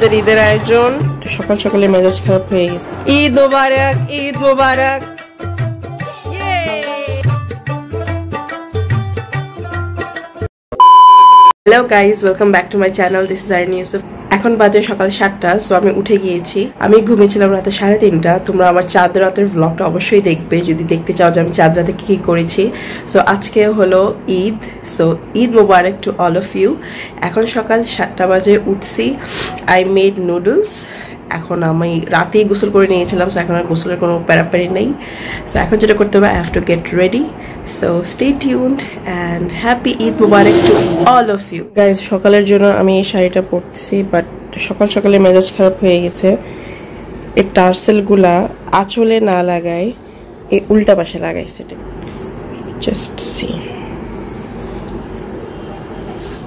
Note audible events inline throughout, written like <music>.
আমাদের ঈদের আয়োজন। সকাল সকালে মেজাজ খারাপ হয়ে গেছে। Eid Mubarak Eid Mubarak. Hello guys welcome back to my channel this is Ain Yusuf এখন বাজে সকাল সাতটা সো আমি উঠে গিয়েছি। আমি ঘুমিয়েছিলাম রাতে সাড়ে তিনটা। তোমরা আমার চাঁদ রাতের ব্লগটা অবশ্যই দেখবে। যদি দেখতে চাও যে আমি চাঁদ রাতে কী কী করেছি। সো আজকে হলো Eid. So Eid Mubarak to all of you এখন সকাল সাতটা বাজে, উঠছি। আই মেড নুডলস এখন আমি রাতেই গোসল করে নিয়েছিলাম সো এখন আর গোসলের কোনো প্যারাপ্যারি নেই। সো এখন যেটা করতে হবে I have to get ready so stay tuned and happy Eid Mubarak to all of you guys সকালের জন্য আমি এই শাড়িটা পরতেছি বাট সকাল সকালে মেজাজ খারাপ হয়ে গেছে। এই টার্সেলগুলা আঁচলে না লাগায়, এই উল্টা পাশে লাগাইছে just see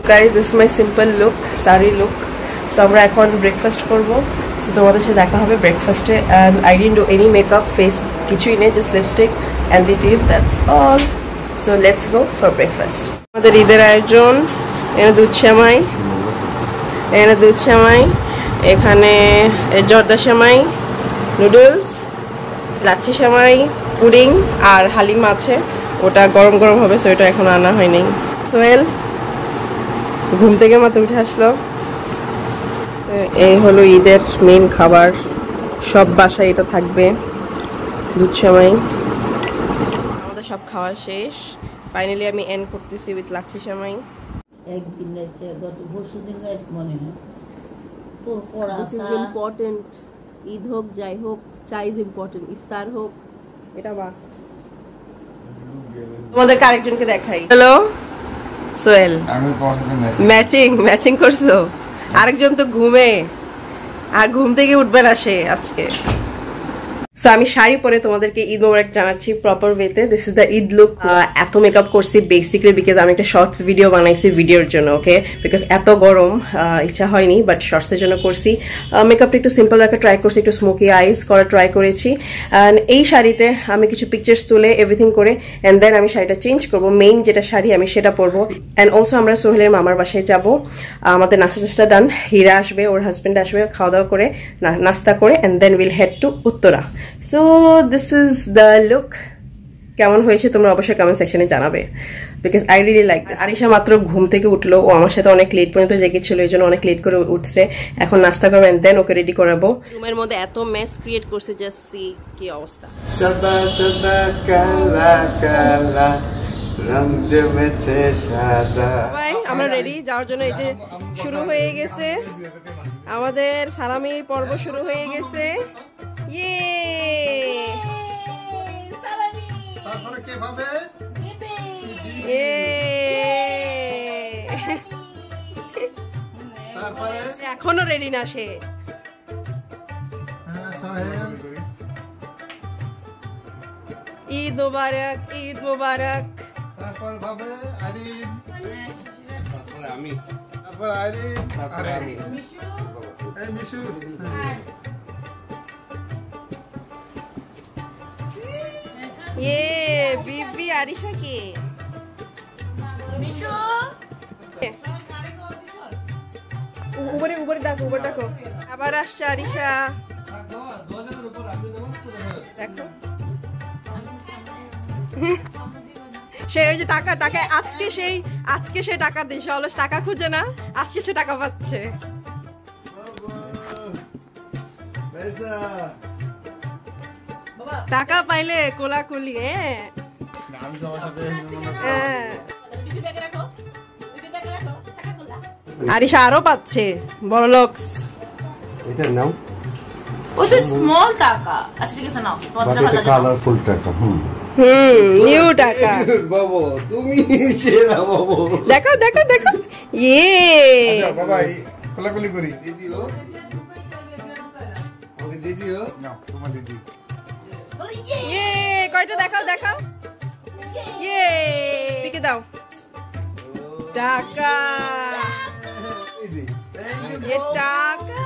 guys this my simple look sorry look so আমরা এখন ব্রেকফাস্ট করব। সো তোমাদের সাথে দেখা হবে ব্রেকফাস্টে and I didn't do any makeup face কিছুই নেই just lipstick and the tip that's all so let's go for breakfast আমাদের ঈদের আয়োজন এনে দুধ শ্যামাই এনে দুধ শ্যামাই এখানে জর্দা শ্যামাই নুডলস লাচ্ছি শ্যামাই পুডিং আর হালিম আছে, ওটা গরম গরম হবে সো এটা এখন আনা হয়নি। সোহেল, ঘুম থেকে মাত্র উঠে আসলো। এই হলো ঈদের মেন খাবার। সব বাসায় এটা থাকবে দুধ সময় আমাদের সব খাওয়া শেষ। ফাইনালি আমি এন্ড করতেছি উইথ লাচ্ছি সময় একদিন গত পরশু দিন মনে হয়। তোর পড়া ইম্পর্টেন্ট ঈদ হোক যাই হোক চা ইজ ইম্পর্টেন্ট ইফতার হোক এটা মাস্ট তোমাদেরকে আরেকজনকে দেখাই। হ্যালো সোহেল। আমি মেসেজ ম্যাচিং ম্যাচিং করছ? আরেকজন তো ঘুমে। আর ঘুম থেকে উঠবে না সে আজকে। সো আমি শাড়ি পরে তোমাদেরকে ঈদ মোবারক জানাচ্ছি প্রপার ওয়েতে this is the Eid look এত মেকআপ করছি বেসিক্যালি বিকজ আমি একটা শর্টস ভিডিও বানাইছি ভিডিওর জন্য ওকে বিকজ এত গরম ইচ্ছা হয়নি বাট শর্টসের জন্য করছি। মেকআপটা একটু সিম্পল রাখা ট্রাই করছি, একটু স্মোকি আইস করা ট্রাই করেছি। অ্যান্ড এই শাড়িতে আমি কিছু পিকচার্স তুলে এভরিথিং করে অ্যান্ড দেন আমি শাড়িটা চেঞ্জ করব। মেইন যেটা শাড়ি, আমি সেটা পরবো। অ্যান্ড অলসো আমরা সোহেলের মামার বাসায় যাব। আমাদের নাস্তা টাস্তা ডান হীরা আসবে, ওর হাজব্যান্ড আসবে খাওয়া দাওয়া করে নাস্তা করে and then will head to Uttara. So this is the look কেমন হয়েছে তোমরা অবশ্যই কমেন্ট সেকশনে জানাবে। Because I really like Arisha মাত্র ঘুম থেকে উঠল। ও আমার সাথে অনেক লেট পর্যন্ত জেগেছিল এই জন্য অনেক লেট করে উঠছে। এখন নাস্তা করবে দেন ওকে রেডি করাবো। রুমের মধ্যে এত মেস ক্রিয়েট করছে জাস্ট সি কি অবস্থা। সাদা সাদা কালা কালা রং জমেছে সাদা। সবাই আমরা রেডি যাওয়ার জন্য এই যে শুরু হয়ে গেছে। আমাদের সালামি পর্ব শুরু হয়ে গেছে। ইয়ে তারপরে কে ভাবে? এখনও রেডি না সে। হ্যাঁ ঈদ মোবারক ঈদ মোবারক। তারপর ভাবে আরিন। তারপরে আমি। তারপর আরিন। তারপরে আমি। এই মিশু। বিবি আরিশা কে উ- উপরে উপরে ডাকো উপরে ডাকো। আবার আসছে আরিশা। দেখো। সে ওই যে টাকা টাকা আজকে সেই আজকে সে টাকা দিছে অলস টাকা খুঁজে না আজকে সে টাকা পাচ্ছে। টাকা পাইলে কোলাকুলি হ্যাঁ হ্যাঁ। আরিশা আরও পাচ্ছে বড় লোকস এটা নাও। ওই স্মল টাকা। আচ্ছা ঠিক আছে নাও। বাট পঞ্চাশ এটা হাজার কালারফুল টাকা হুম। হুম নিউ টাকা। বাবু তুমি সেরা বাবু। দেখো দেখো দেখো। ইয়ে। বাবা কোলাকুলি করি। দিদিও আমাকে দিদিও না তোমার দিদি ইয়ে! কয়টা দেখাও দেখাও। ইয়ে। দিকে দাও। টাকা। এ টাকা।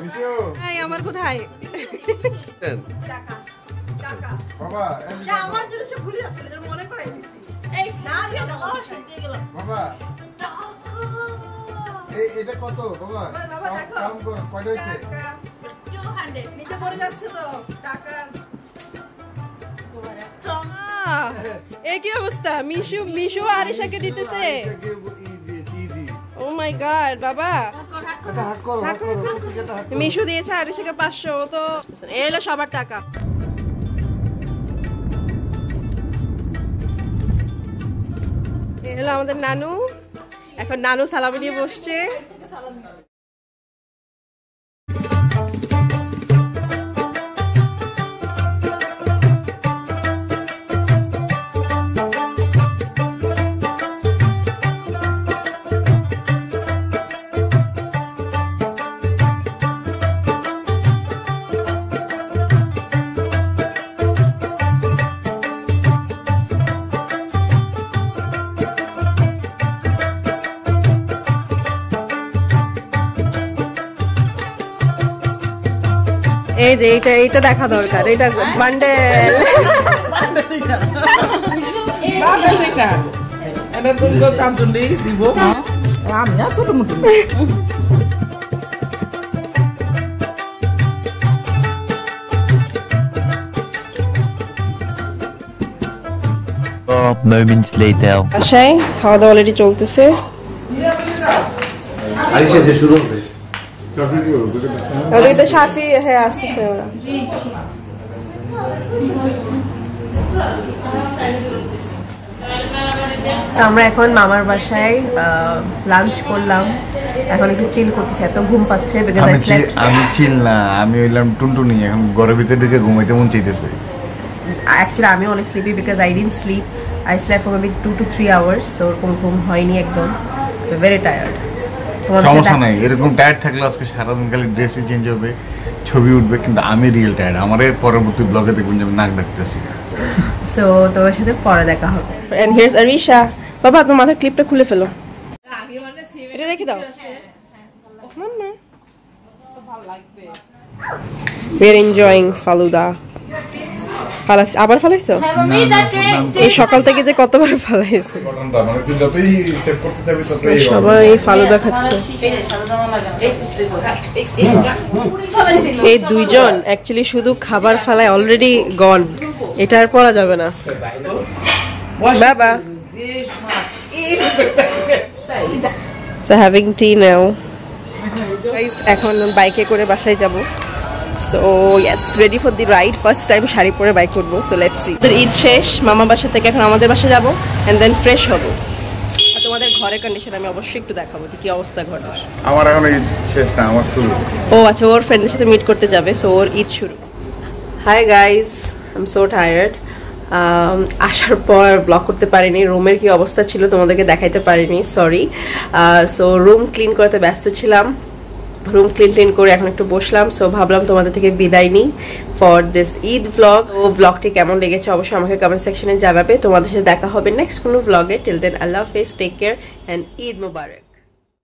মিশু। এই আমার কোথায়? বাবা আমার জন্য সে ভুলে যাচ্ছিল মনে করাই দিচ্ছি এই না দিয়ে দাও দিয়ে গেলাম বাবা। এটা কত? বাবা বাবা, দেখো। কাউন্ট করো কয়টা নিচে পড়ে যাচ্ছে তো। টাকা। কি অবস্থা? মিশু মিশু আরিশাকে দিতেছে। ও মাই গড বাবা। মিশু দিয়েছে আরিশাকে পাঁচশো ও তো এলো সবার টাকা। এলো আমাদের নানু। এখন নানু সালামি নিয়ে বসছে। এই যে এইটা এইটা দেখা দরকার এটা বান্ডেল। এটা তুমি চাঁচুন্ডি দিব আমি না ছোট মোটো moments later. বাসায় খাওয়া দাওয়া অলরেডি চলতেছে। আরিশা যে শুরু হবে। ওদিকে সাফি হ্যাঁ আসতেছে ওরা। তো আমরা এখন মামার বাসায় লাঞ্চ করলাম। এখন একটু চিল করতেছি এত ঘুম পাচ্ছে আমি চিল- না আমি হইলাম টুনটুনি এখন ঘরের ভিতরে ঢুকে ঘুমাইতে মন চাইতেছে। অ্যাকচুয়ালি আমি অনেক sleepy because I didn't sleep I slept for maybe two two three hours তো ওরকম ঘুম হয়নি একদম। ভেরি টায়ার্ড সমস্যা নাই। এরকম টায়ার্ড থাকলে আজকে সারাদিন খালি ড্রেসই চেঞ্জ হবে ছবি উঠবে কিন্তু আমি রিয়েল টায়ার্ড আমার এর পরবর্তী ব্লগে দেখবেন যে আমি নাক ডাকতেছি। <laughs> সো তোমার সাথে পরে দেখা হবে। এন্ড হিয়ারস আরিশা বাবা তোমার মাথার ক্লিপটা খুলে ফেলো। এটা রেখে দাও। মাম্মা We are enjoying ফালুদা ফালাস আবার ফালাইছো? এই সকাল থেকে যে কতবার ফালাইছো? মানে সবাই ফালুদা খাচ্ছে এই দুইজন অ্যাকচুয়ালি শুধু খাবার ফালায় অলরেডি গন এটা আর পড়া যাবে না। বাবা। সো হ্যাভিং টি নাও এখন বাইকে করে বাসায় যাব। So yes ready for the ride first time sari পরে বাইক করব সো লেটস সি ঈদ শেষ মামা বাসা থেকে এখন আমাদের বাসা যাব এন্ড দেন ফ্রেশ হব। তোমাদের ঘরের কন্ডিশন আমি অবশ্যই একটু দেখাবো যে কি অবস্থা ঘরের। আমার এখন এই শেষ না আমার শুরু। ও আচ্ছা ওর ফ্রেন্ডের সাথে মিট করতে যাবে সো ওর ঈদ শুরু। Hi guys I am so tired আসার পর ব্লগ করতে পারিনি রুমের কি অবস্থা ছিল তোমাদেরকে দেখাইতে পারিনি সরি সো রুম ক্লিন করতে ব্যস্ত ছিলাম। রুম ক্লিন ক্লিন করে এখন একটু বসলাম। সো ভাবলাম তোমাদের থেকে বিদায় নিই ফর দিস ঈদ ব্লগ ও ব্লগটি কেমন লেগেছে অবশ্যই আমাকে কমেন্ট সেকশনে জানাবে। তোমাদের সাথে দেখা হবে নেক্সট কোনো ব্লগে টিল দেন আল্লাহ হাফেজ take care and Eid Mubarak